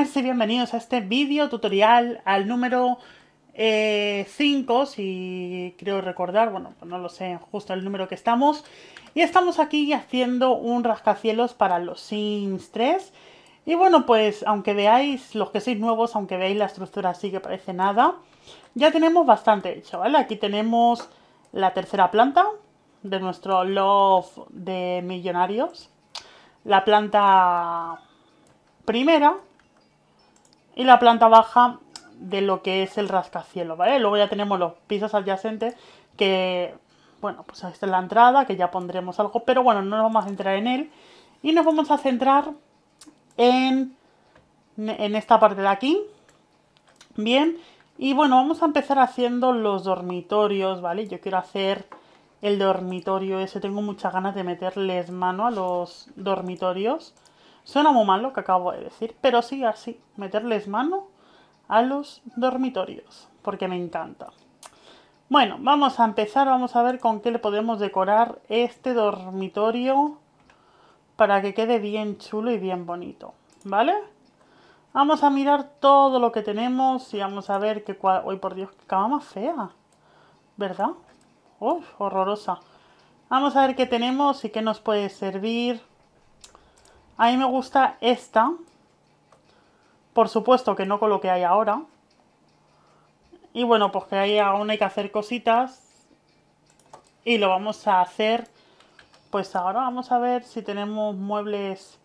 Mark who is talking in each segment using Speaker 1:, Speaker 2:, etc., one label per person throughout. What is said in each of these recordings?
Speaker 1: Simers y bienvenidos a este vídeo tutorial al número 5, eh, si creo recordar, bueno, pues no lo sé justo el número que estamos. Y estamos aquí haciendo un rascacielos para los Sims 3. Y bueno, pues aunque veáis, los que sois nuevos, aunque veáis la estructura así que parece nada, ya tenemos bastante hecho, ¿vale? Aquí tenemos la tercera planta de nuestro Love de Millonarios. La planta primera y la planta baja de lo que es el rascacielos, ¿vale? Luego ya tenemos los pisos adyacentes que, bueno, pues esta es la entrada, que ya pondremos algo, pero bueno, no nos vamos a centrar en él y nos vamos a centrar en, en esta parte de aquí, bien, y bueno, vamos a empezar haciendo los dormitorios, ¿vale? Yo quiero hacer el dormitorio ese, tengo muchas ganas de meterles mano a los dormitorios, Suena muy mal lo que acabo de decir, pero sí así, meterles mano a los dormitorios, porque me encanta. Bueno, vamos a empezar, vamos a ver con qué le podemos decorar este dormitorio para que quede bien chulo y bien bonito, ¿vale? Vamos a mirar todo lo que tenemos y vamos a ver qué cuadro... ¡Uy, por Dios, qué cama más fea! ¿Verdad? ¡Uy, horrorosa! Vamos a ver qué tenemos y qué nos puede servir. A mí me gusta esta. Por supuesto que no con lo que hay ahora. Y bueno, pues que hay, aún hay que hacer cositas. Y lo vamos a hacer. Pues ahora vamos a ver si tenemos muebles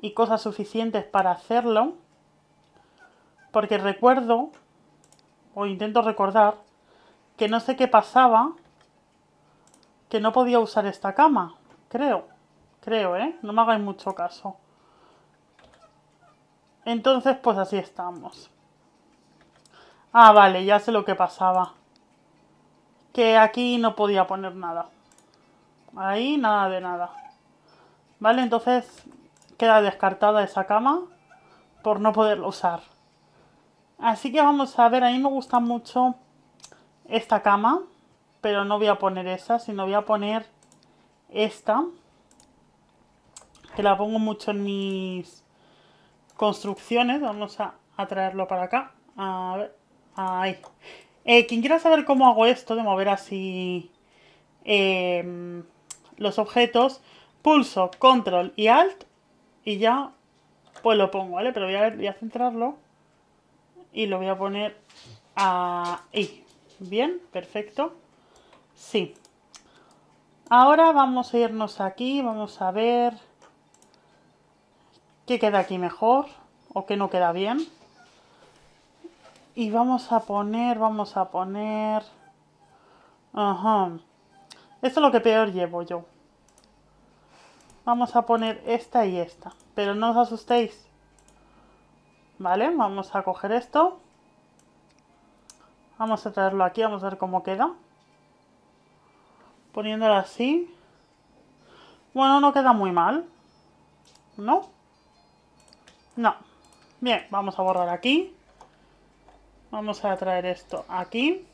Speaker 1: y cosas suficientes para hacerlo. Porque recuerdo, o intento recordar, que no sé qué pasaba, que no podía usar esta cama, creo. Creo, ¿eh? No me hagáis mucho caso. Entonces, pues así estamos. Ah, vale, ya sé lo que pasaba. Que aquí no podía poner nada. Ahí nada de nada. Vale, entonces queda descartada esa cama por no poderla usar. Así que vamos a ver, a mí me gusta mucho esta cama, pero no voy a poner esa, sino voy a poner esta que la pongo mucho en mis construcciones. Vamos a, traerlo para acá. A ver, ahí. Eh, quien quiera saber cómo hago esto, de mover así em, los objetos, pulso Control y Alt y ya pues lo pongo, ¿vale? Pero voy a, voy a centrarlo y lo voy a poner ahí. Bien, perfecto. Sí. Ahora vamos a irnos aquí, vamos a ver qué queda aquí mejor o qué no queda bien. Y vamos a poner, vamos a poner... Ajá. Esto es lo que peor llevo yo. Vamos a poner esta y esta. Pero no os asustéis. Vale, vamos a coger esto. Vamos a traerlo aquí, vamos a ver cómo queda. Poniéndolo así. Bueno, no queda muy mal. ¿No? No. Bien, vamos a borrar aquí. Vamos a traer esto aquí.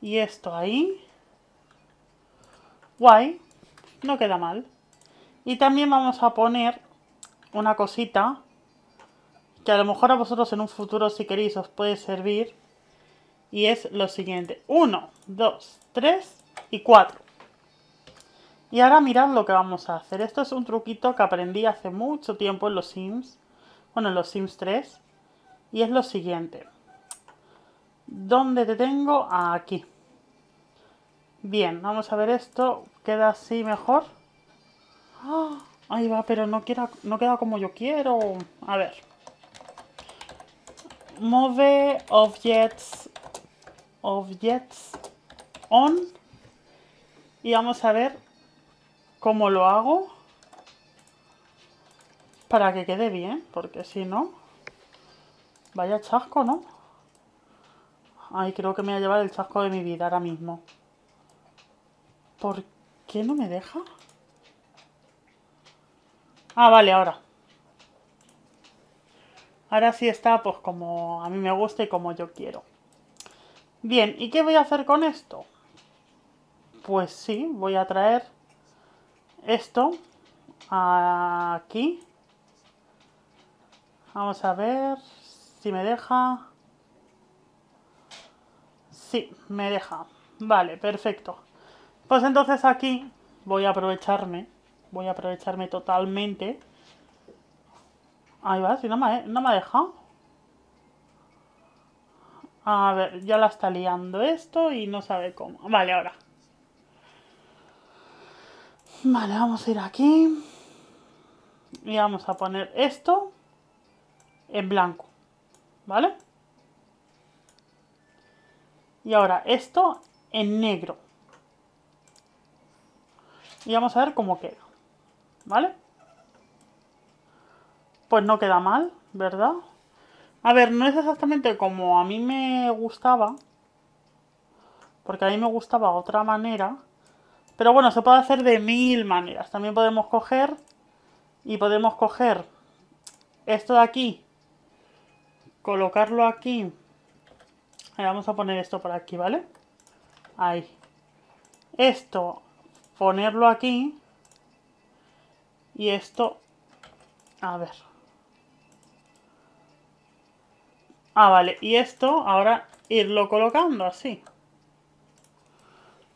Speaker 1: Y esto ahí. Guay. No queda mal. Y también vamos a poner una cosita que a lo mejor a vosotros en un futuro si queréis os puede servir. Y es lo siguiente. 1, 2, 3 y 4. Y ahora mirad lo que vamos a hacer. Esto es un truquito que aprendí hace mucho tiempo en los Sims. Bueno, en los Sims 3. Y es lo siguiente. ¿Dónde te tengo? Aquí. Bien, vamos a ver esto. ¿Queda así mejor? ¡Ah! Ahí va, pero no, no queda como yo quiero. A ver. Move objects. Objects on. Y vamos a ver cómo lo hago para que quede bien, porque si no, vaya chasco, ¿no? Ay, creo que me va a llevar el chasco de mi vida ahora mismo. ¿Por qué no me deja? Ah, vale, ahora. Ahora sí está, pues como a mí me gusta y como yo quiero. Bien, ¿y qué voy a hacer con esto? Pues sí, voy a traer esto aquí Vamos a ver si me deja. Sí, me deja. Vale, perfecto. Pues entonces aquí voy a aprovecharme. Voy a aprovecharme totalmente. Ahí va, si no me, no me ha dejado. A ver, ya la está liando esto y no sabe cómo. Vale, ahora. Vale, vamos a ir aquí. Y vamos a poner esto en blanco. ¿Vale? Y ahora esto en negro. Y vamos a ver cómo queda. ¿Vale? Pues no queda mal, ¿verdad? A ver, no es exactamente como a mí me gustaba. Porque a mí me gustaba otra manera. Pero bueno, se puede hacer de mil maneras. También podemos coger y podemos coger esto de aquí, colocarlo aquí. vamos a poner esto por aquí, ¿vale? Ahí. Esto, ponerlo aquí. Y esto, a ver. Ah, vale. Y esto, ahora irlo colocando así.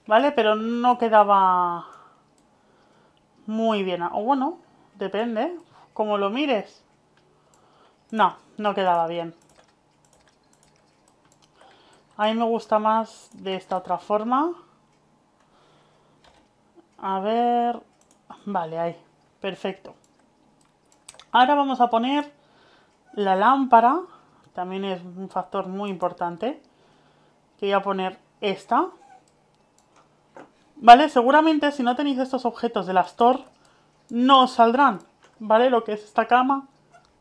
Speaker 1: ¿Vale? Pero no quedaba muy bien. O bueno, depende. Como lo mires. No, no quedaba bien. A mí me gusta más de esta otra forma. A ver... Vale, ahí. Perfecto. Ahora vamos a poner la lámpara también es un factor muy importante. Que voy a poner esta. ¿Vale? Seguramente si no tenéis estos objetos de la Store, no os saldrán, ¿vale? Lo que es esta cama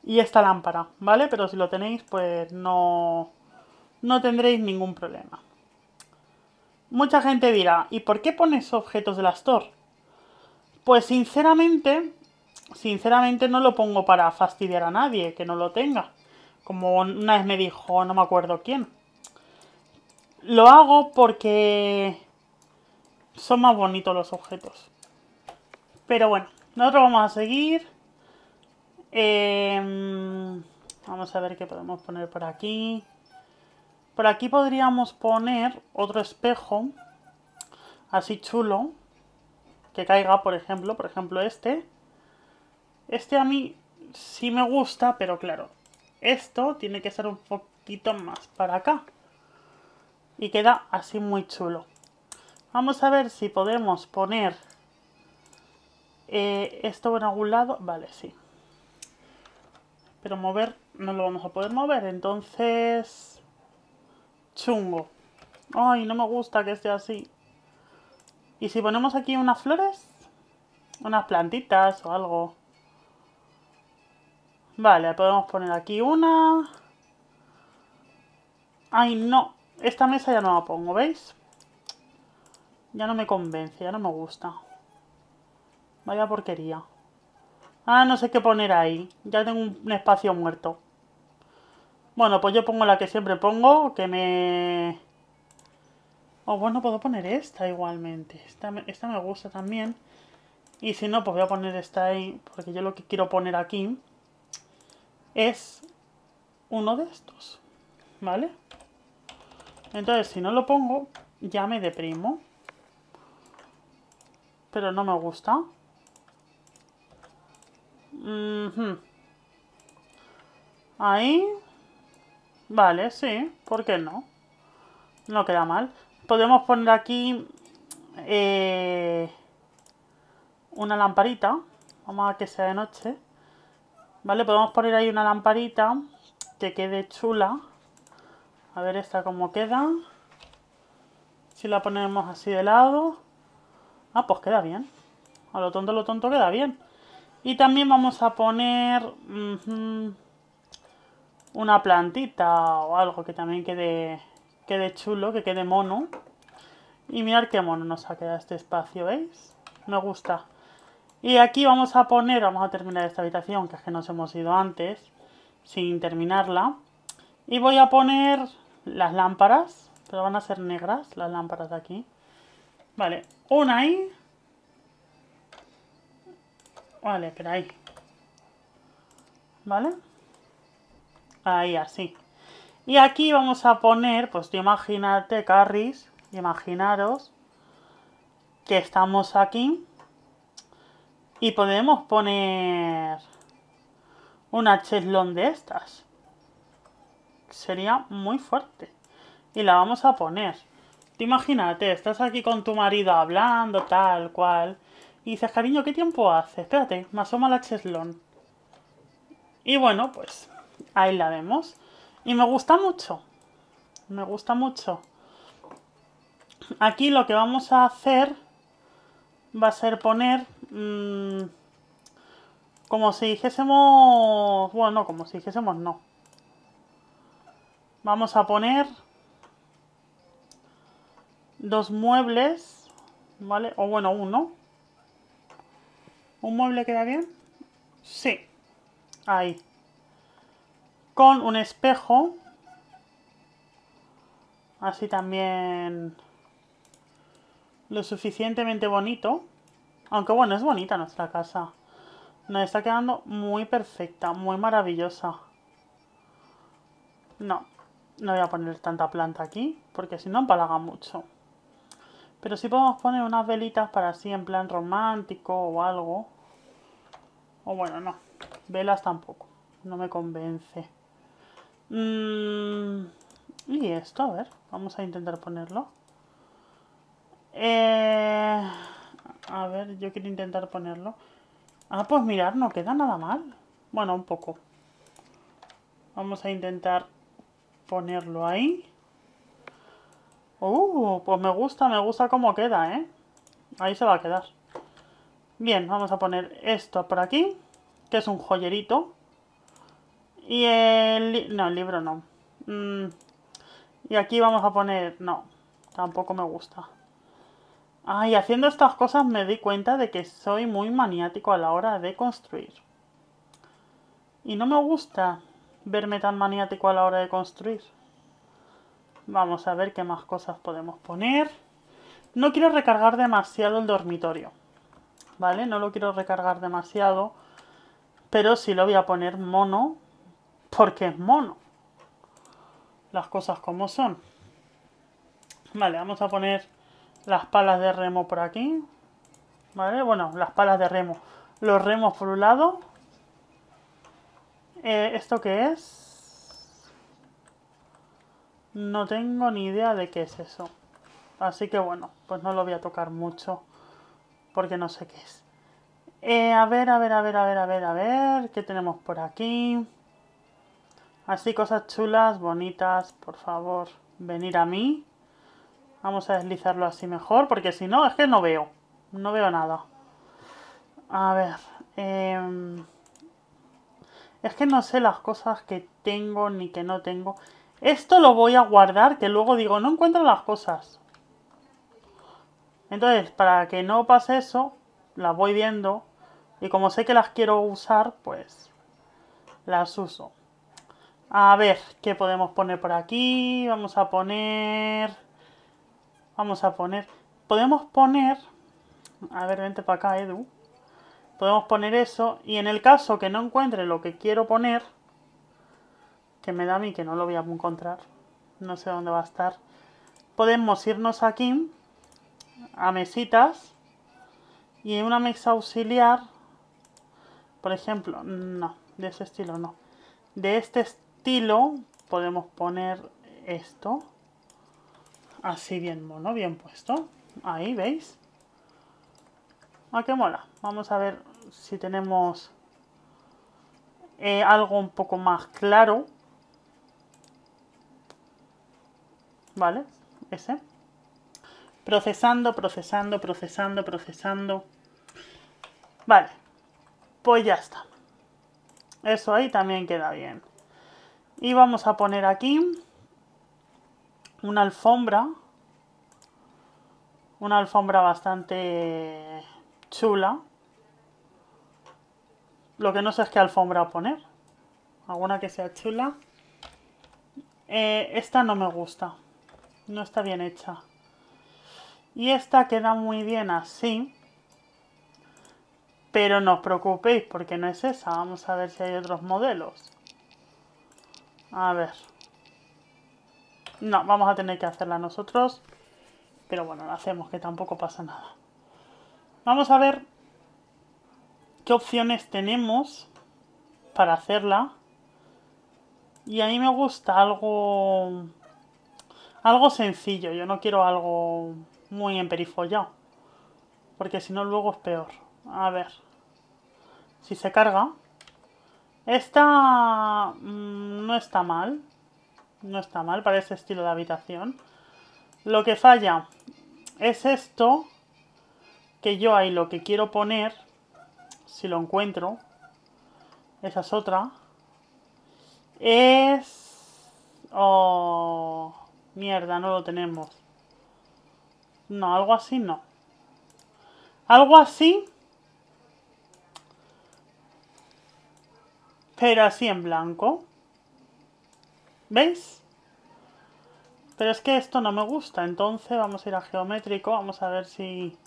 Speaker 1: y esta lámpara, ¿vale? Pero si lo tenéis, pues no, no tendréis ningún problema. Mucha gente dirá, ¿y por qué pones objetos de la Store? Pues sinceramente, sinceramente no lo pongo para fastidiar a nadie que no lo tenga. Como una vez me dijo, no me acuerdo quién. Lo hago porque son más bonitos los objetos. Pero bueno, nosotros vamos a seguir. Em, vamos a ver qué podemos poner por aquí. Por aquí podríamos poner otro espejo. Así chulo. Que caiga, por ejemplo. Por ejemplo este. Este a mí sí me gusta, pero claro, esto tiene que ser un poquito más para acá. Y queda así muy chulo. Vamos a ver si podemos poner eh, esto en algún lado. Vale, sí. Pero mover no lo vamos a poder mover. Entonces... Chungo. Ay, no me gusta que esté así. ¿Y si ponemos aquí unas flores? Unas plantitas o algo. Vale, podemos poner aquí una. Ay, no. Esta mesa ya no la pongo, ¿veis? Ya no me convence, ya no me gusta. Vaya porquería. Ah, no sé qué poner ahí. Ya tengo un espacio muerto. Bueno, pues yo pongo la que siempre pongo, que me... O oh, bueno, puedo poner esta igualmente. Esta esta me gusta también. Y si no, pues voy a poner esta ahí, porque yo lo que quiero poner aquí es uno de estos, ¿vale? Entonces, si no lo pongo, ya me deprimo. Pero no me gusta. Ahí. Vale, sí. ¿Por qué no? No queda mal. Podemos poner aquí eh, una lamparita. Vamos a que sea de noche. ¿Vale? Podemos poner ahí una lamparita que quede chula. A ver esta cómo queda. Si la ponemos así de lado. Ah, pues queda bien. A lo tonto, lo tonto queda bien. Y también vamos a poner una plantita o algo que también quede, quede chulo, que quede mono. Y mirar qué mono nos ha quedado este espacio, ¿veis? Me gusta. Y aquí vamos a poner, vamos a terminar esta habitación, que es que nos hemos ido antes, sin terminarla. Y voy a poner las lámparas, pero van a ser negras las lámparas de aquí. Vale, una ahí. Vale, pero ahí. ¿Vale? Ahí, así. Y aquí vamos a poner, pues imagínate, Carris, imaginaros que estamos aquí y podemos poner una cheslón de estas. Sería muy fuerte. Y la vamos a poner. Imagínate, estás aquí con tu marido hablando, tal cual. Y dices, cariño, ¿qué tiempo hace? Espérate, me asoma la cheslón. Y bueno, pues ahí la vemos. Y me gusta mucho. Me gusta mucho. Aquí lo que vamos a hacer va a ser poner... Mmm, como si dijésemos... Bueno, como si dijésemos no. Vamos a poner dos muebles, ¿vale? O bueno, uno. ¿Un mueble queda bien? Sí. Ahí. Con un espejo. Así también lo suficientemente bonito. Aunque bueno, es bonita nuestra casa. Nos está quedando muy perfecta, muy maravillosa. No, no voy a poner tanta planta aquí, porque si no empalaga mucho. Pero sí podemos poner unas velitas para así en plan romántico o algo. O bueno, no. Velas tampoco. No me convence. Mm, y esto, a ver. Vamos a intentar ponerlo. Eh, a ver, yo quiero intentar ponerlo. Ah, pues mirar, no queda nada mal. Bueno, un poco. Vamos a intentar ponerlo ahí. Uh, pues me gusta, me gusta cómo queda, ¿eh? Ahí se va a quedar. Bien, vamos a poner esto por aquí, que es un joyerito. Y el... No, el libro no. Mm, y aquí vamos a poner... No, tampoco me gusta. Ah, y haciendo estas cosas me di cuenta de que soy muy maniático a la hora de construir. Y no me gusta verme tan maniático a la hora de construir. Vamos a ver qué más cosas podemos poner. No quiero recargar demasiado el dormitorio. ¿Vale? No lo quiero recargar demasiado. Pero sí lo voy a poner mono. Porque es mono. Las cosas como son. Vale, vamos a poner las palas de remo por aquí. ¿Vale? Bueno, las palas de remo. Los remos por un lado. Eh, ¿Esto qué es? No tengo ni idea de qué es eso. Así que bueno, pues no lo voy a tocar mucho. Porque no sé qué es. Eh, a ver, a ver, a ver, a ver, a ver, a ver. ¿Qué tenemos por aquí? Así cosas chulas, bonitas, por favor, venir a mí. Vamos a deslizarlo así mejor, porque si no, es que no veo. No veo nada. A ver. Em, es que no sé las cosas que tengo ni que no tengo. Esto lo voy a guardar, que luego digo, no encuentro las cosas. Entonces, para que no pase eso, las voy viendo. Y como sé que las quiero usar, pues las uso. A ver, ¿qué podemos poner por aquí? Vamos a poner... Vamos a poner... Podemos poner... A ver, vente para acá, Edu. Podemos poner eso. Y en el caso que no encuentre lo que quiero poner que me da a mí que no lo voy a encontrar. No sé dónde va a estar. Podemos irnos aquí a mesitas y en una mesa auxiliar, por ejemplo, no, de ese estilo no. De este estilo podemos poner esto. Así bien mono, bien puesto. Ahí, ¿veis? Ah, qué mola. Vamos a ver si tenemos eh, algo un poco más claro. ¿Vale? Ese. Procesando, procesando, procesando, procesando. Vale. Pues ya está. Eso ahí también queda bien. Y vamos a poner aquí una alfombra. Una alfombra bastante chula. Lo que no sé es qué alfombra poner. Alguna que sea chula. Eh, esta no me gusta no está bien hecha. Y esta queda muy bien así. Pero no os preocupéis porque no es esa. Vamos a ver si hay otros modelos. A ver. No, vamos a tener que hacerla nosotros. Pero bueno, la hacemos, que tampoco pasa nada. Vamos a ver qué opciones tenemos para hacerla. Y a mí me gusta algo... Algo sencillo. Yo no quiero algo muy emperifollado. Porque si no luego es peor. A ver. Si se carga. Esta mm, no está mal. No está mal para ese estilo de habitación. Lo que falla es esto. Que yo ahí lo que quiero poner. Si lo encuentro. Esa es otra. Es... Oh... Mierda, no lo tenemos. No, algo así no. Algo así. Pero así en blanco. ¿Veis? Pero es que esto no me gusta. Entonces vamos a ir a geométrico. Vamos a ver si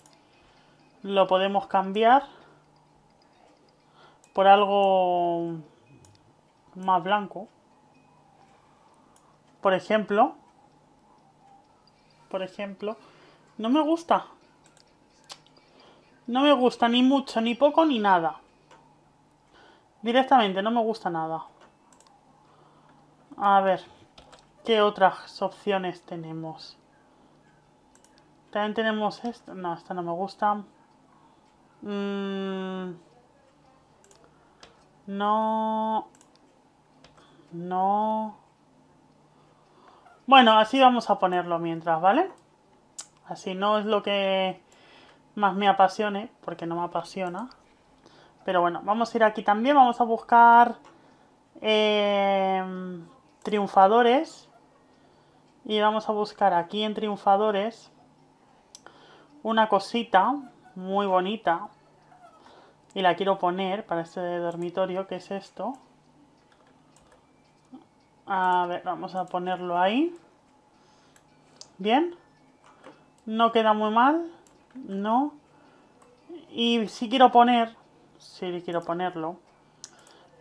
Speaker 1: lo podemos cambiar por algo más blanco. Por ejemplo. Por ejemplo. No me gusta. No me gusta ni mucho, ni poco, ni nada. Directamente, no me gusta nada. A ver. ¿Qué otras opciones tenemos? También tenemos esta. No, esta no me gusta. Mm. no. No. Bueno, así vamos a ponerlo mientras, ¿vale? Así no es lo que más me apasione, porque no me apasiona. Pero bueno, vamos a ir aquí también, vamos a buscar eh, triunfadores. Y vamos a buscar aquí en triunfadores una cosita muy bonita. Y la quiero poner para este dormitorio, que es esto. A ver, vamos a ponerlo ahí. Bien. No queda muy mal. No. Y si quiero poner... Si quiero ponerlo.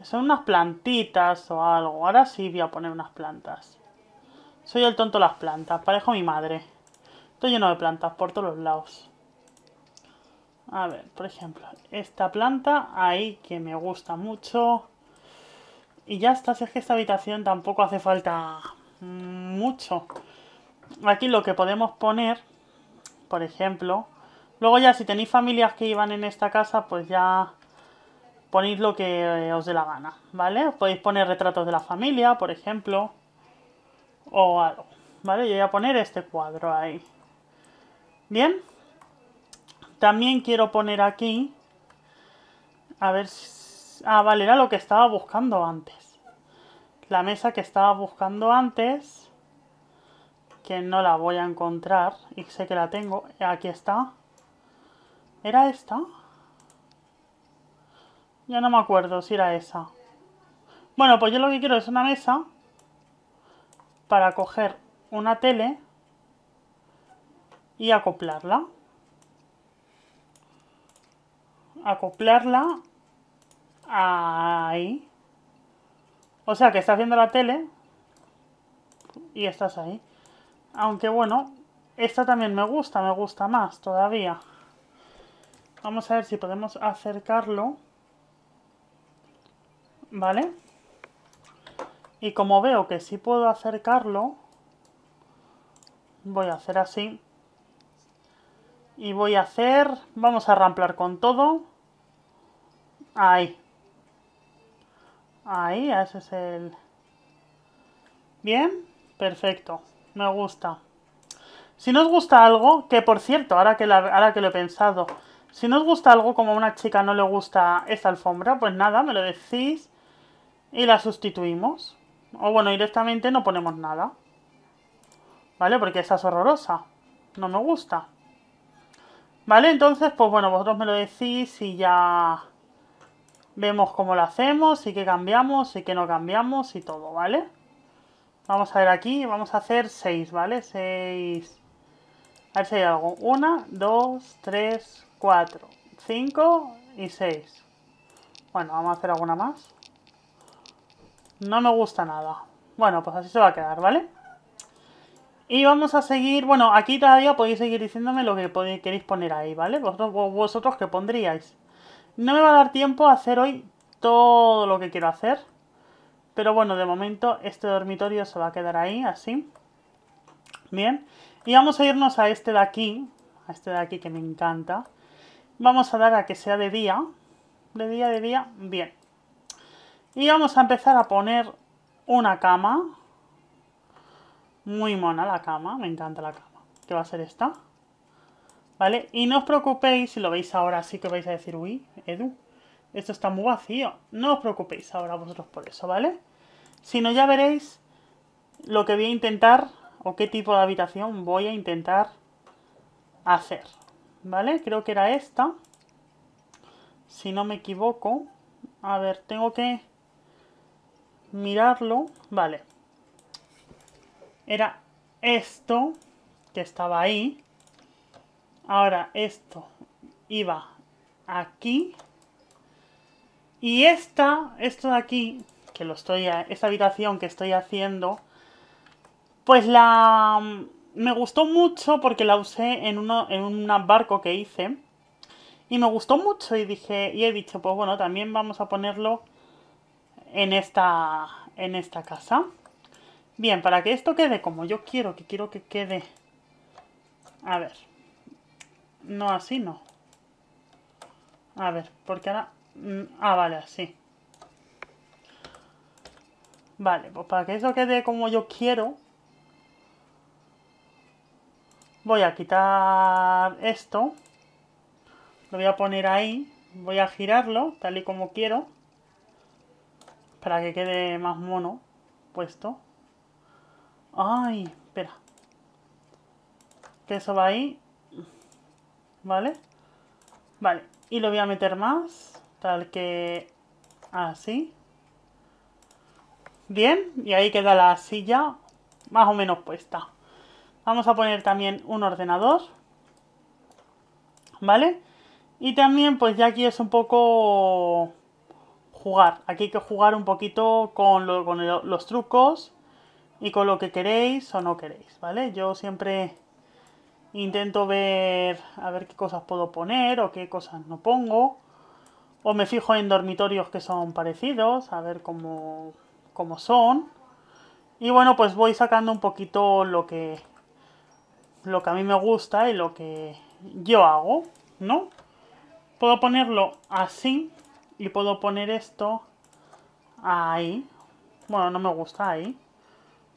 Speaker 1: Son unas plantitas o algo. Ahora sí voy a poner unas plantas. Soy el tonto de las plantas. Parejo mi madre. Estoy lleno de plantas por todos los lados. A ver, por ejemplo, esta planta ahí que me gusta mucho. Y ya está, si es que esta habitación tampoco hace falta mucho. Aquí lo que podemos poner, por ejemplo, luego ya si tenéis familias que iban en esta casa, pues ya ponéis lo que os dé la gana, ¿vale? Podéis poner retratos de la familia, por ejemplo, o algo, ¿vale? Yo voy a poner este cuadro ahí. Bien. También quiero poner aquí, a ver si Ah, vale, era lo que estaba buscando antes. La mesa que estaba buscando antes. Que no la voy a encontrar. Y sé que la tengo. Aquí está. ¿Era esta? Ya no me acuerdo si era esa. Bueno, pues yo lo que quiero es una mesa. Para coger una tele. Y acoplarla. Acoplarla Ahí. O sea que estás viendo la tele y estás ahí. Aunque bueno, esta también me gusta, me gusta más todavía. Vamos a ver si podemos acercarlo. ¿Vale? Y como veo que sí puedo acercarlo, voy a hacer así. Y voy a hacer... Vamos a ramplar con todo. Ahí. Ahí, ese es el... Bien, perfecto, me gusta. Si nos gusta algo, que por cierto, ahora que, ahora que lo he pensado, si nos gusta algo como a una chica no le gusta esta alfombra, pues nada, me lo decís y la sustituimos. O bueno, directamente no ponemos nada. ¿Vale? Porque esa es horrorosa. No me gusta. ¿Vale? Entonces, pues bueno, vosotros me lo decís y ya Vemos cómo lo hacemos y qué cambiamos y qué no cambiamos y todo, ¿vale? Vamos a ver aquí, vamos a hacer 6, ¿vale? 6... A ver si hay algo. 1, 2, 3, 4, 5 y 6. Bueno, vamos a hacer alguna más. No me gusta nada. Bueno, pues así se va a quedar, ¿vale? Y vamos a seguir, bueno, aquí todavía podéis seguir diciéndome lo que queréis poner ahí, ¿vale? Vosotros, vosotros que pondríais. No me va a dar tiempo a hacer hoy todo lo que quiero hacer. Pero bueno, de momento este dormitorio se va a quedar ahí, así. Bien. Y vamos a irnos a este de aquí. A este de aquí que me encanta. Vamos a dar a que sea de día. De día, de día. Bien. Y vamos a empezar a poner una cama. Muy mona la cama. Me encanta la cama. ¿Qué va a ser esta? ¿Vale? Y no os preocupéis, si lo veis ahora sí que vais a decir, uy, Edu, esto está muy vacío. No os preocupéis ahora vosotros por eso, ¿vale? Sino ya veréis lo que voy a intentar o qué tipo de habitación voy a intentar hacer. ¿Vale? Creo que era esta. Si no me equivoco. A ver, tengo que mirarlo. Vale. Era esto que estaba ahí. Ahora esto iba aquí. Y esta, esto de aquí, que lo estoy, esta habitación que estoy haciendo, pues la me gustó mucho porque la usé en, uno, en un barco que hice. Y me gustó mucho y dije, y he dicho, pues bueno, también vamos a ponerlo en esta, en esta casa. Bien, para que esto quede como yo quiero, que quiero que quede... A ver. No, así no. A ver, porque ahora... Mm, ah, vale, así. Vale, pues para que eso quede como yo quiero... Voy a quitar esto. Lo voy a poner ahí. Voy a girarlo, tal y como quiero. Para que quede más mono puesto. Ay, espera. Que eso va ahí. ¿Vale? Vale. Y lo voy a meter más. Tal que... Así. Bien. Y ahí queda la silla más o menos puesta. Vamos a poner también un ordenador. ¿Vale? Y también pues ya aquí es un poco jugar. Aquí hay que jugar un poquito con, con los trucos y con lo que queréis o no queréis, ¿vale? Yo siempre intento ver a ver qué cosas puedo poner o qué cosas no pongo. O me fijo en dormitorios que son parecidos, a ver cómo, cómo son. Y bueno, pues voy sacando un poquito lo que, lo que a mí me gusta y lo que yo hago, ¿no? Puedo ponerlo así y puedo poner esto ahí. Bueno, no me gusta ahí.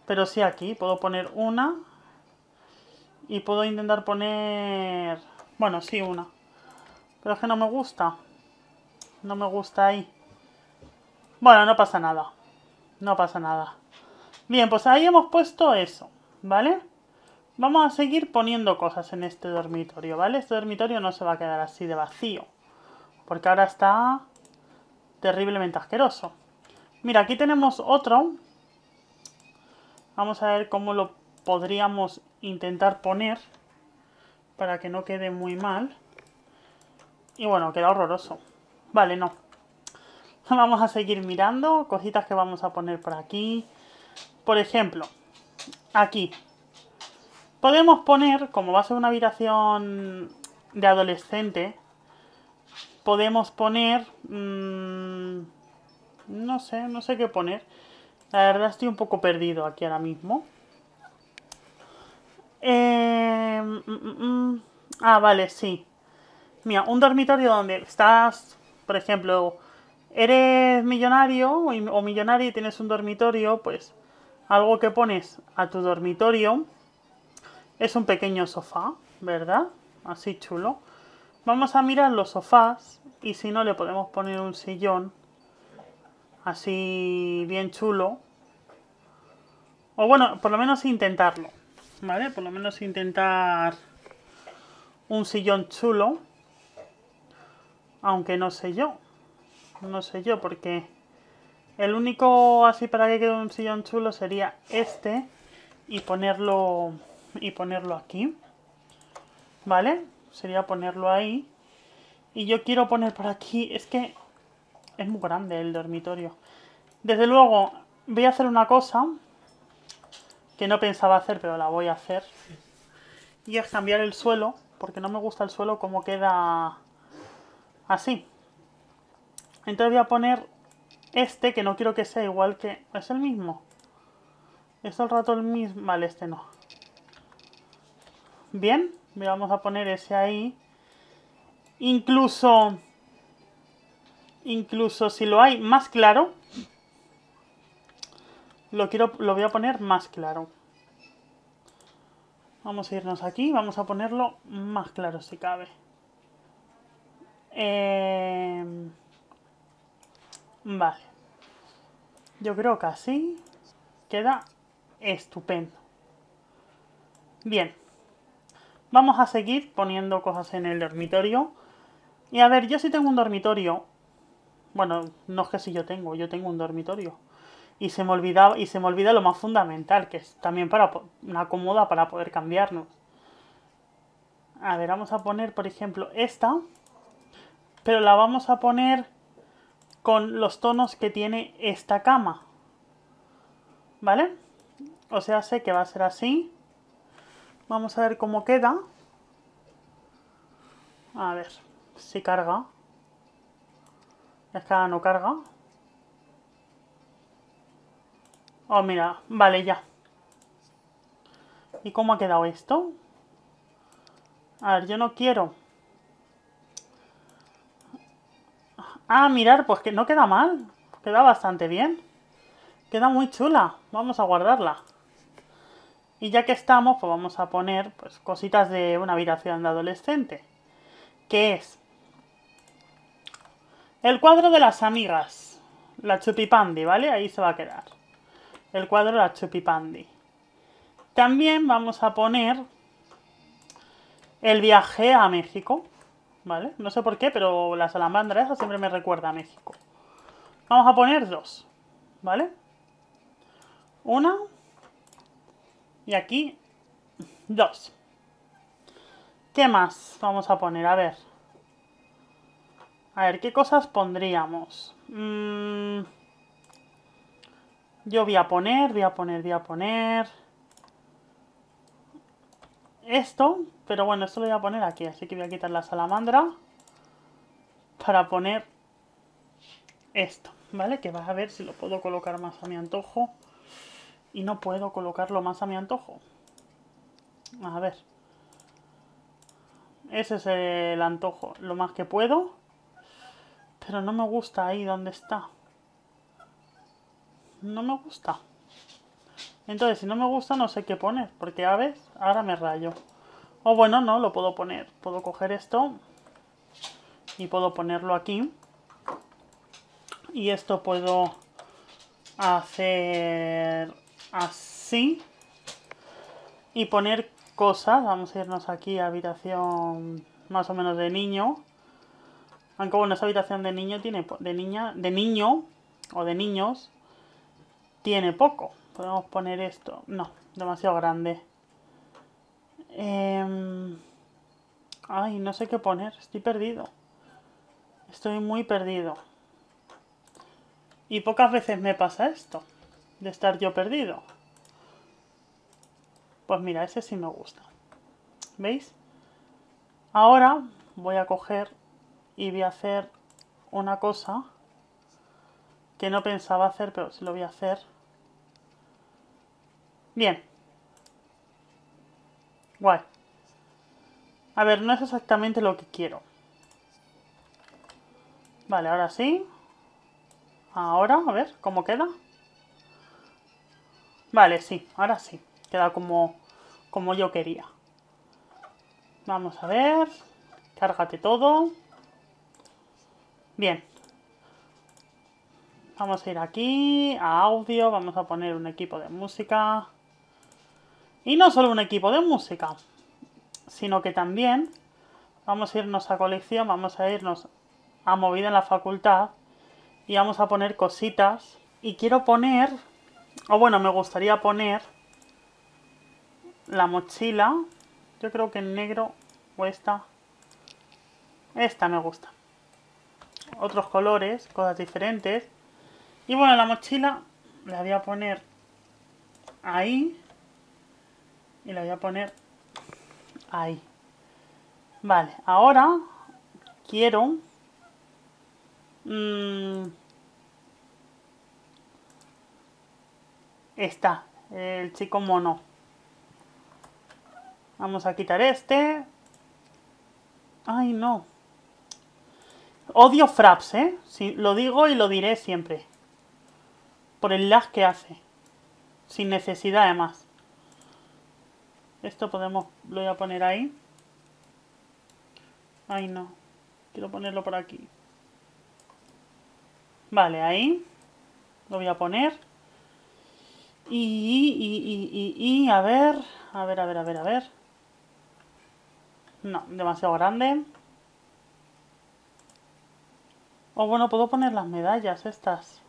Speaker 1: Pero sí aquí. Puedo poner una y puedo intentar poner... Bueno, sí, una. Pero es que no me gusta. No me gusta ahí. Bueno, no pasa nada. No pasa nada. Bien, pues ahí hemos puesto eso, ¿vale? Vamos a seguir poniendo cosas en este dormitorio, ¿vale? Este dormitorio no se va a quedar así de vacío. Porque ahora está terriblemente asqueroso. Mira, aquí tenemos otro. Vamos a ver cómo lo podríamos intentar poner para que no quede muy mal. Y bueno, queda horroroso. Vale, no. Vamos a seguir mirando cositas que vamos a poner por aquí. Por ejemplo, aquí. Podemos poner, como va a ser una habitación de adolescente, podemos poner... Mmm, no sé, no sé qué poner. La verdad estoy un poco perdido aquí ahora mismo. Eh, mm, mm, mm. ah, vale, sí. Mira, un dormitorio donde estás, por ejemplo, eres millonario o millonario y tienes un dormitorio, pues algo que pones a tu dormitorio es un pequeño sofá, ¿verdad? Así chulo. Vamos a mirar los sofás y si no le podemos poner un sillón así bien chulo. O bueno, por lo menos intentarlo. ¿Vale? Por lo menos intentar un sillón chulo. Aunque no sé yo. No sé yo porque el único así para que quede un sillón chulo sería este y ponerlo y ponerlo aquí. ¿Vale? Sería ponerlo ahí. Y yo quiero poner por aquí, es que es muy grande el dormitorio. Desde luego, voy a hacer una cosa, que no pensaba hacer, pero la voy a hacer. Y es cambiar el suelo, porque no me gusta el suelo como queda así. Entonces voy a poner este, que no quiero que sea igual que... Es el mismo. Es el rato el mismo. Vale, este no. Bien, vamos a poner ese ahí. Incluso... Incluso si lo hay más claro, lo, quiero, lo voy a poner más claro. Vamos a irnos aquí, vamos a ponerlo más claro si cabe. Em, vale. Yo creo que así queda estupendo. Bien. Vamos a seguir poniendo cosas en el dormitorio. Y a ver, yo si tengo un dormitorio. Bueno, no es que si yo tengo, yo tengo un dormitorio y se me olvidaba y se me olvida lo más fundamental que es también para una cómoda para poder cambiarnos. A ver vamos a poner por ejemplo esta pero la vamos a poner con los tonos que tiene esta cama vale o sea sé que va a ser así. Vamos a ver cómo queda. A ver si carga. Es que no carga Oh, mira, vale, ya. ¿Y cómo ha quedado esto? A ver, yo no quiero. Ah, mirar, pues que no queda mal. Queda bastante bien. Queda muy chula. Vamos a guardarla. Y ya que estamos, pues vamos a poner pues, cositas de una habitación de adolescente. Que es el cuadro de las amigas. La chupipandi, ¿vale? Ahí se va a quedar el cuadro La Chupipandi. También vamos a poner el viaje a México, ¿vale? No sé por qué, pero la salamandra esa siempre me recuerda a México. Vamos a poner dos, ¿vale? Una y aquí dos. ¿Qué más vamos a poner? A ver. A ver, ¿qué cosas pondríamos? Mmm... Yo voy a poner, voy a poner, voy a poner... Esto, pero bueno, esto lo voy a poner aquí, así que voy a quitar la salamandra para poner esto, ¿vale? Que vas a ver si lo puedo colocar más a mi antojo y no puedo colocarlo más a mi antojo. A ver. Ese es el antojo, lo más que puedo. Pero no me gusta ahí donde está no me gusta. Entonces, si no me gusta, no sé qué poner. Porque a ver, ahora me rayo. O bueno, no, lo puedo poner. Puedo coger esto y puedo ponerlo aquí. Y esto puedo hacer así. Y poner cosas. Vamos a irnos aquí a habitación más o menos de niño. Aunque bueno, esa habitación de niño tiene de niña, de niño o de niños tiene poco. Podemos poner esto. No, demasiado grande. Em, ay, no sé qué poner. Estoy perdido. Estoy muy perdido. Y pocas veces me pasa esto. De estar yo perdido. Pues mira, ese sí me gusta. ¿Veis? Ahora voy a coger y voy a hacer una cosa que no pensaba hacer, pero sí lo voy a hacer. Bien. Guay. A ver, no es exactamente lo que quiero. Vale, ahora sí. Ahora, a ver, ¿cómo queda? Vale, sí, ahora sí. Queda como, como yo quería. Vamos a ver. Cárgate todo. Bien. Vamos a ir aquí, a audio, vamos a poner un equipo de música. Y no solo un equipo de música, sino que también vamos a irnos a colección, vamos a irnos a movida en la facultad y vamos a poner cositas. Y quiero poner, o bueno, me gustaría poner la mochila. Yo creo que en negro o esta. Esta me gusta. Otros colores, cosas diferentes. Y bueno, la mochila la voy a poner ahí la voy a poner ahí. Vale, ahora quiero... Mmm, está, el chico mono. Vamos a quitar este. Ay, no. Odio Fraps, ¿eh? Sí, lo digo y lo diré siempre. Por el lag que hace. Sin necesidad, además. Esto podemos... Lo voy a poner ahí. Ay, no. Quiero ponerlo por aquí. Vale, ahí. Lo voy a poner. Y, y, y, y, a ver, a ver, a ver, a ver, a ver. No, demasiado grande. O bueno, puedo poner las medallas estas.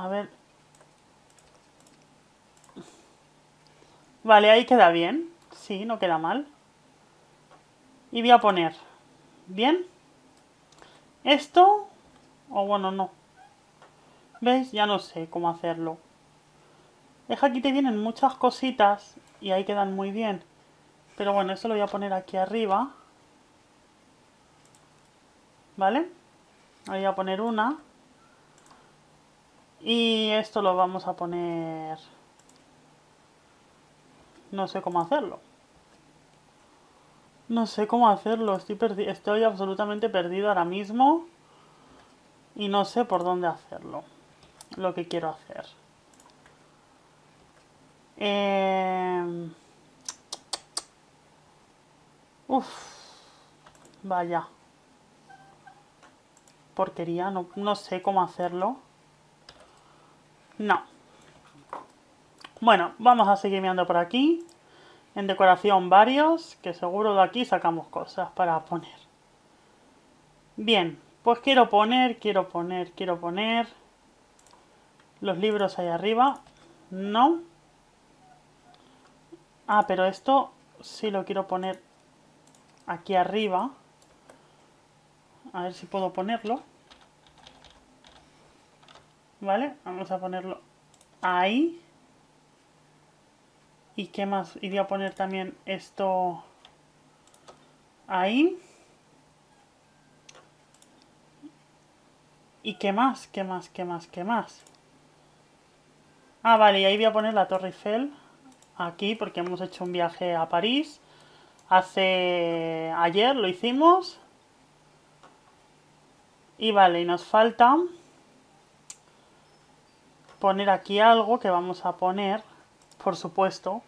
Speaker 1: A ver. Vale, ahí queda bien. Sí, no queda mal. Y voy a poner. Bien. Esto. O bueno, no. ¿Veis? Ya no sé cómo hacerlo. Es aquí te vienen muchas cositas y ahí quedan muy bien. Pero bueno, eso lo voy a poner aquí arriba. ¿Vale? Voy a poner una. Y esto lo vamos a poner... No sé cómo hacerlo. No sé cómo hacerlo. Estoy, absolutamente perdido ahora mismo. Y no sé por dónde hacerlo lo que quiero hacer. Eh... Uf, vaya. Porquería, no, no sé cómo hacerlo. No. Bueno, vamos a seguir mirando por aquí. En decoración varios, que seguro de aquí sacamos cosas para poner. Bien, pues quiero poner, quiero poner, quiero poner los libros ahí arriba. No. Ah, pero esto sí lo quiero poner aquí arriba. A ver si puedo ponerlo. ¿Vale? Vamos a ponerlo ahí. ¿Y qué más? Y voy a poner también esto ahí. ¿Y qué más? ¿Qué más? ¿Qué más? ¿Qué más? Ah, vale, y ahí voy a poner la Torre Eiffel aquí porque hemos hecho un viaje a París. Hace... ayer lo hicimos. Y vale, y nos falta poner aquí algo que vamos a poner, por supuesto,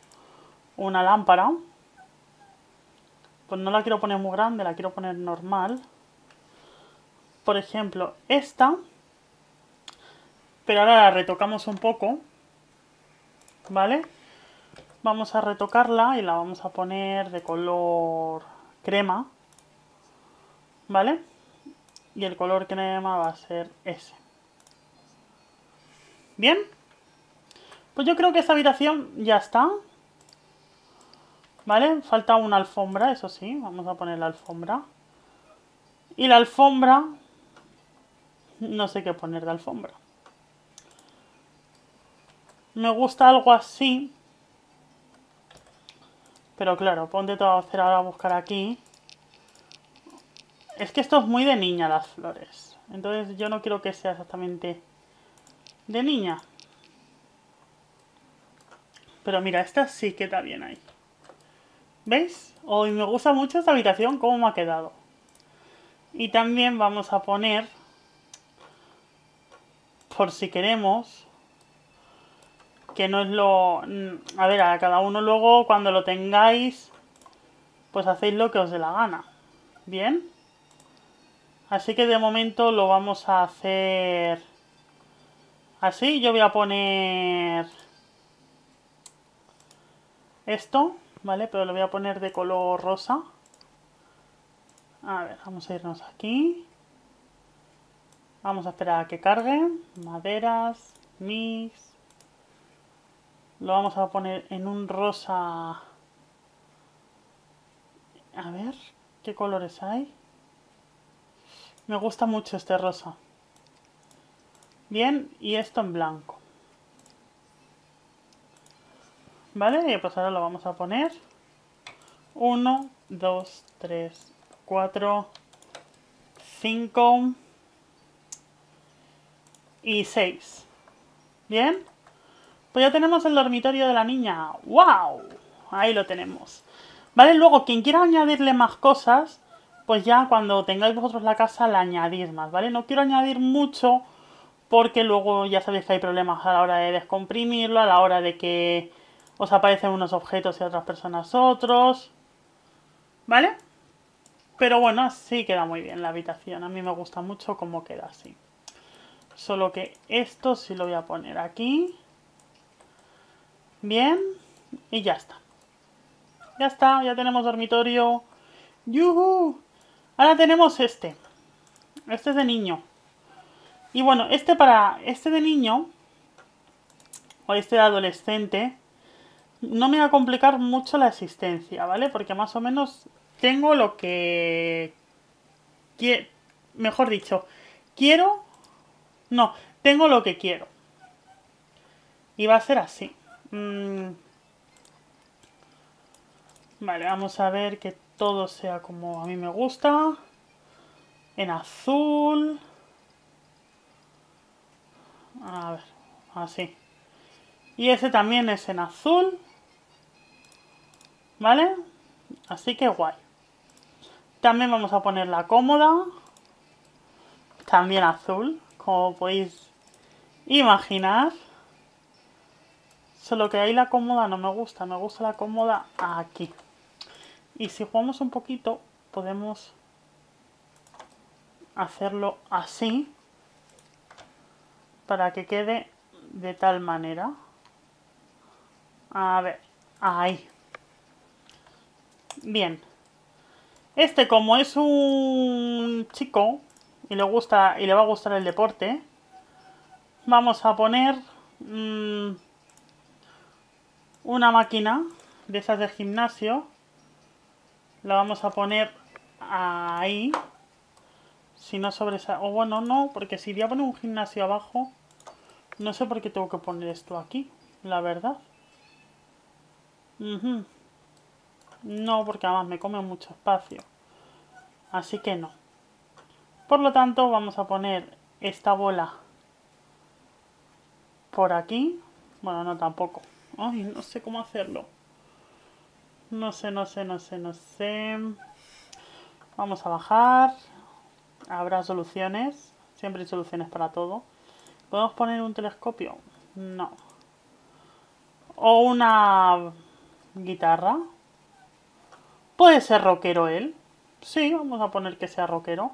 Speaker 1: una lámpara. Pues no la quiero poner muy grande, la quiero poner normal. Por ejemplo, esta. Pero ahora la retocamos un poco ¿vale? Vamos a retocarla y la vamos a poner de color crema, ¿vale? Y el color crema va a ser ese. ¿Bien? Pues yo creo que esta habitación ya está. ¿Vale? Falta una alfombra, eso sí. Vamos a poner la alfombra. Y la alfombra... No sé qué poner de alfombra. Me gusta algo así. Pero claro, ponte todo a hacer ahora a buscar aquí. Es que esto es muy de niña las flores. Entonces yo no quiero que sea exactamente de niña. Pero mira, esta sí que está bien ahí. ¿Veis? Hoy me gusta mucho esta habitación, cómo me ha quedado. Y también vamos a poner, por si queremos, que no es lo... A ver, a cada uno luego cuando lo tengáis, pues hacéis lo que os dé la gana. ¿Bien? Así que de momento lo vamos a hacer así. Yo voy a poner esto, ¿vale? Pero lo voy a poner de color rosa. A ver, vamos a irnos aquí. Vamos a esperar a que cargue. Maderas, mix. Lo vamos a poner en un rosa... A ver, ¿qué colores hay? Me gusta mucho este rosa. Bien, y esto en blanco. ¿Vale? Y pues ahora lo vamos a poner. 1, 2, 3, 4, 5 y 6. ¿Bien? Pues ya tenemos el dormitorio de la niña. ¡Wow! Ahí lo tenemos. ¿Vale? Luego, quien quiera añadirle más cosas, pues ya cuando tengáis vosotros la casa la añadís más, ¿vale? No quiero añadir mucho porque luego ya sabéis que hay problemas a la hora de descomprimirlo, a la hora de que os aparecen unos objetos y otras personas otros, ¿vale? Pero bueno, así queda muy bien la habitación, a mí me gusta mucho cómo queda así. Solo que esto sí lo voy a poner aquí. Bien, y ya está. Ya está, ya tenemos dormitorio. ¡Yuhu! Ahora tenemos este. Este es de niño. Y bueno, este para este de niño o este de adolescente no me va a complicar mucho la existencia, ¿vale? Porque más o menos tengo lo que mejor dicho, quiero no, tengo lo que quiero. Y va a ser así. Mm. Vale, vamos a ver que todo sea como a mí me gusta. En azul. A ver, así. Y ese también es en azul. ¿Vale? Así que guay. También vamos a poner la cómoda. También azul, como podéis imaginar. Solo que ahí la cómoda no me gusta, me gusta la cómoda aquí. Y si jugamos un poquito, podemos hacerlo así para que quede de tal manera. A ver, ahí. Bien. Este como es un chico y le gusta y le va a gustar el deporte, vamos a poner mmm, una máquina de esas de gimnasio. La vamos a poner ahí. Si no sobresale. O bueno, no, porque si voy a poner un gimnasio abajo, no sé por qué tengo que poner esto aquí, la verdad. No, porque además me come mucho espacio. Así que no. Por lo tanto, vamos a poner esta bola por aquí. Bueno, no tampoco. Ay, no sé cómo hacerlo. No sé, no sé, no sé, no sé. Vamos a bajar. Habrá soluciones. Siempre hay soluciones para todo. ¿Podemos poner un telescopio? No. O una guitarra. ¿Puede ser rockero él? Sí, vamos a poner que sea rockero.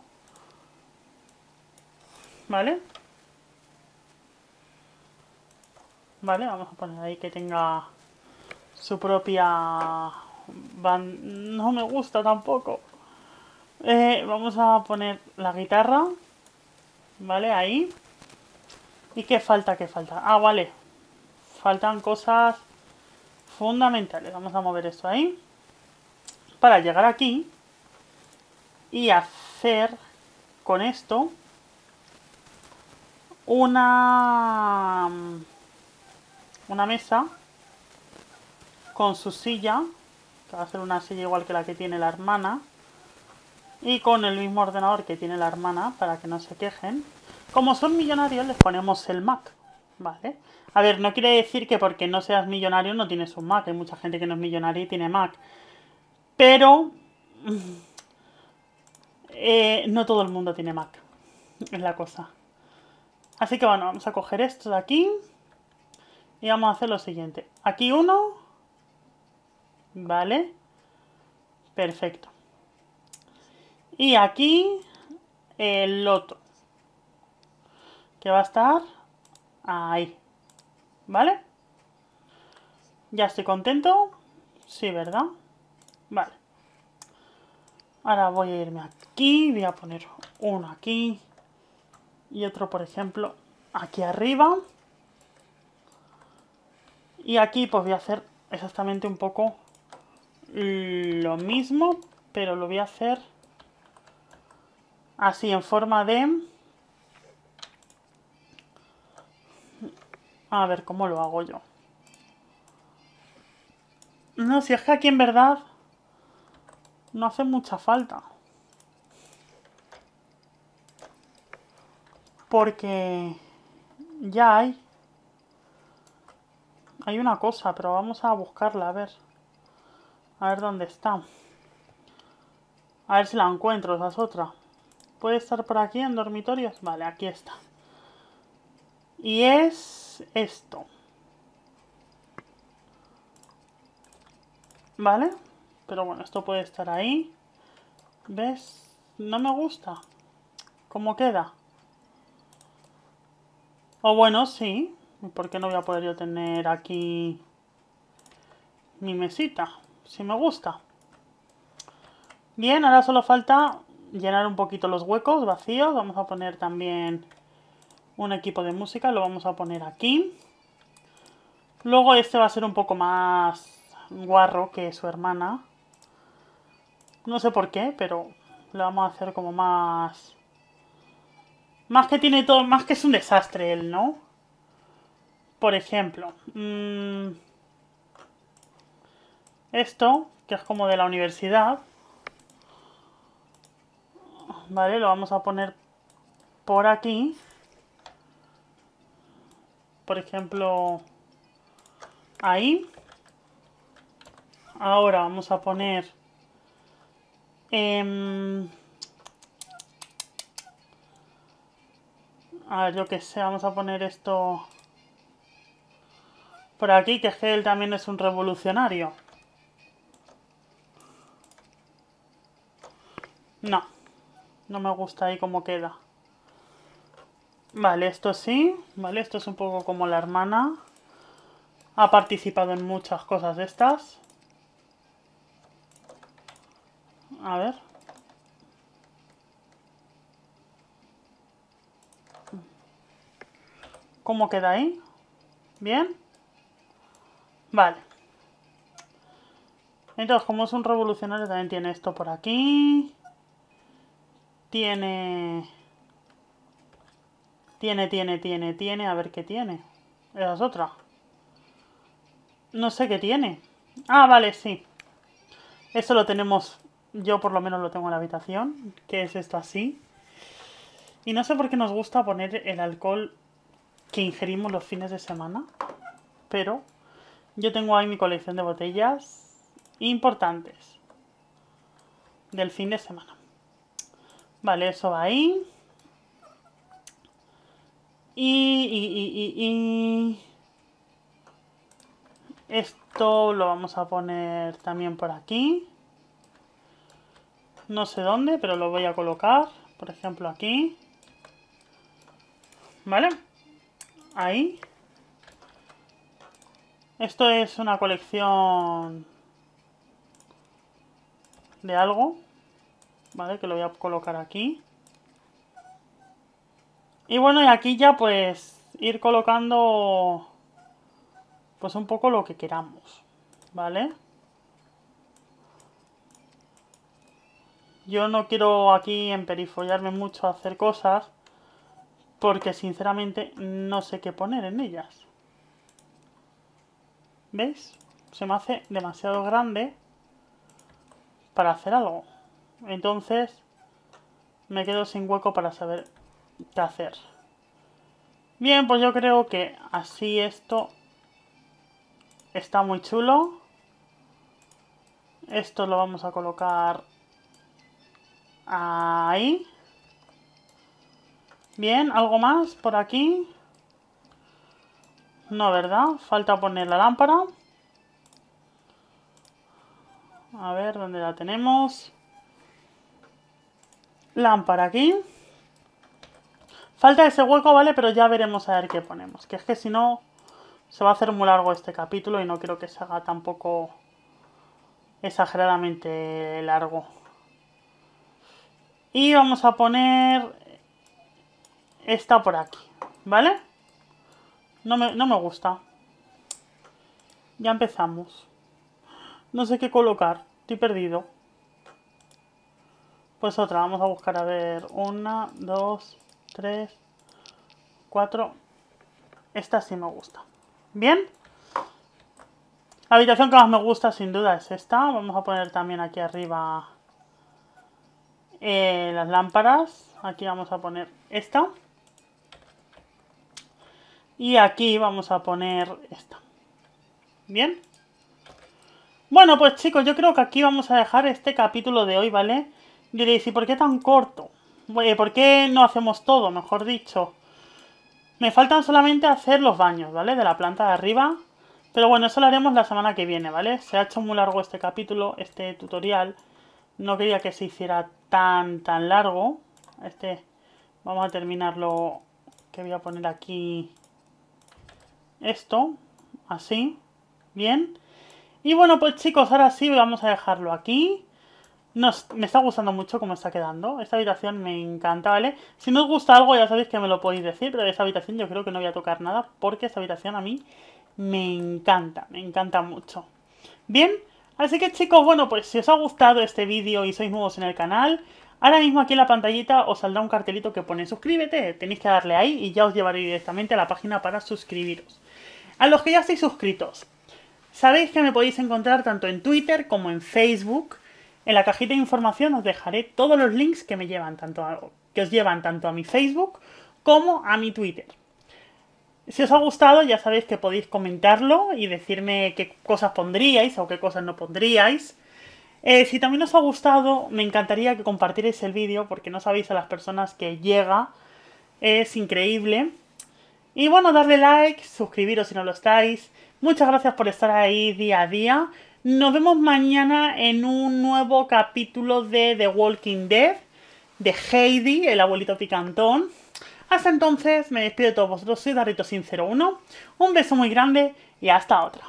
Speaker 1: ¿Vale? Vale, vamos a poner ahí que tenga su propia... No me gusta tampoco. Eh, vamos a poner la guitarra. ¿Vale? Ahí. ¿Y qué falta? ¿Qué falta? Ah, vale. Faltan cosas fundamentales. Vamos a mover esto ahí. Para llegar aquí. Y hacer con esto una una mesa con su silla, que va a ser una silla igual que la que tiene la hermana, y con el mismo ordenador que tiene la hermana, para que no se quejen. Como son millonarios, les ponemos el Mac, ¿vale? A ver, no quiere decir que porque no seas millonario no tienes un Mac. Hay mucha gente que no es millonaria y tiene Mac. Pero... Eh, no todo el mundo tiene Mac. Es la cosa. Así que bueno, vamos a coger esto de aquí. Y vamos a hacer lo siguiente. Aquí uno. Vale. Perfecto. Y aquí el otro. Que va a estar ahí. ¿Vale? Ya estoy contento. Sí, ¿verdad? Vale. Ahora voy a irme aquí. Voy a poner uno aquí. Y otro, por ejemplo, aquí arriba. Y aquí pues voy a hacer exactamente un poco lo mismo, pero lo voy a hacer así en forma de... A ver cómo lo hago yo. No, si es que aquí en verdad no hace mucha falta. Porque ya hay. Hay una cosa, pero vamos a buscarla, a ver. A ver dónde está. A ver si la encuentro, esa es otra. ¿Puede estar por aquí en dormitorios? Vale, aquí está. Y es esto. ¿Vale? Pero bueno, esto puede estar ahí. ¿Ves? No me gusta. ¿Cómo queda? O bueno, sí. ¿Por qué no voy a poder yo tener aquí mi mesita? Si me gusta. Bien, ahora solo falta llenar un poquito los huecos vacíos. Vamos a poner también un equipo de música. Lo vamos a poner aquí. Luego este va a ser un poco más guarro que su hermana. No sé por qué, pero lo vamos a hacer como más... Más que tiene todo... Más que es un desastre él, ¿no? Por ejemplo... Mmm, esto, que es como de la universidad. Vale, lo vamos a poner por aquí. Por ejemplo, ahí. Ahora vamos a poner... Eh, a ver, yo que sé, vamos a poner esto por aquí, que él también es un revolucionario. No. No me gusta ahí cómo queda. Vale, esto sí. Vale, esto es un poco como la hermana. Ha participado en muchas cosas de estas. A ver. ¿Cómo queda ahí? ¿Bien? Vale. Entonces, como es un revolucionario, también tiene esto por aquí. Tiene... Tiene, tiene, tiene, tiene. A ver qué tiene. Esa es otra. No sé qué tiene. Ah, vale, sí. Esto lo tenemos... Yo por lo menos lo tengo en la habitación. Que es esto así. Y no sé por qué nos gusta poner el alcohol que ingerimos los fines de semana. Pero yo tengo ahí mi colección de botellas importantes. Del fin de semana. Vale, eso va ahí. Y, y, y, Esto lo vamos a poner también por aquí. No sé dónde, pero lo voy a colocar. Por ejemplo, aquí. ¿Vale? Ahí. Esto es una colección de algo. ¿vale? Que lo voy a colocar aquí. Y bueno, y aquí ya pues ir colocando pues un poco lo que queramos, ¿vale? Yo no quiero aquí emperifollarme mucho a hacer cosas porque sinceramente no sé qué poner en ellas. ¿Veis? Se me hace demasiado grande para hacer algo. Entonces me quedo sin hueco para saber qué hacer. Bien, pues yo creo que así esto está muy chulo. Esto lo vamos a colocar ahí. Bien, ¿algo más por aquí? No, ¿verdad? Falta poner la lámpara. A ver, ¿dónde la tenemos? lámpara aquí. Falta ese hueco, ¿vale? Pero ya veremos a ver qué ponemos. Que es que si no, se va a hacer muy largo este capítulo y no quiero que se haga tampoco exageradamente largo. Y vamos a poner esta por aquí, ¿vale? No me, no me gusta. Ya empezamos. No sé qué colocar. Estoy perdido. Pues otra, vamos a buscar a ver. Una, dos, tres, cuatro. Esta sí me gusta. ¿Bien? La habitación que más me gusta sin duda es esta. Vamos a poner también aquí arriba eh, las lámparas. Aquí vamos a poner esta. Y aquí vamos a poner esta. ¿Bien? Bueno, pues chicos, yo creo que aquí vamos a dejar este capítulo de hoy, ¿vale? Diréis, ¿y por qué tan corto? ¿Por qué no hacemos todo, mejor dicho? Me faltan solamente hacer los baños, ¿vale? De la planta de arriba. Pero bueno, eso lo haremos la semana que viene, ¿vale? Se ha hecho muy largo este capítulo, este tutorial. No quería que se hiciera tan, tan largo. Este, vamos a terminarlo, que voy a poner aquí esto, así, bien. Y bueno, pues chicos, ahora sí vamos a dejarlo aquí. Nos, me está gustando mucho cómo está quedando. Esta habitación me encanta, ¿vale? Si no os gusta algo ya sabéis que me lo podéis decir, pero de esta habitación yo creo que no voy a tocar nada porque esta habitación a mí me encanta, me encanta mucho. Bien, así que chicos, bueno, pues si os ha gustado este vídeo y sois nuevos en el canal, ahora mismo aquí en la pantallita os saldrá un cartelito que pone suscríbete, tenéis que darle ahí y ya os llevaré directamente a la página para suscribiros. A los que ya estáis suscritos, sabéis que me podéis encontrar tanto en Twitter como en Facebook. En la cajita de información os dejaré todos los links que me llevan tanto que os llevan tanto a mi Facebook como a mi Twitter. Si os ha gustado, ya sabéis que podéis comentarlo y decirme qué cosas pondríais o qué cosas no pondríais. Eh, si también os ha gustado, me encantaría que compartierais el vídeo porque no sabéis a las personas que llega. Es increíble. Y bueno, darle like, suscribiros si no lo estáis. Muchas gracias por estar ahí día a día. Nos vemos mañana en un nuevo capítulo de The Walking Dead, de Heidi, el abuelito picantón. Hasta entonces, me despido de todos vosotros, soy Darrito101. Un beso muy grande y hasta otra.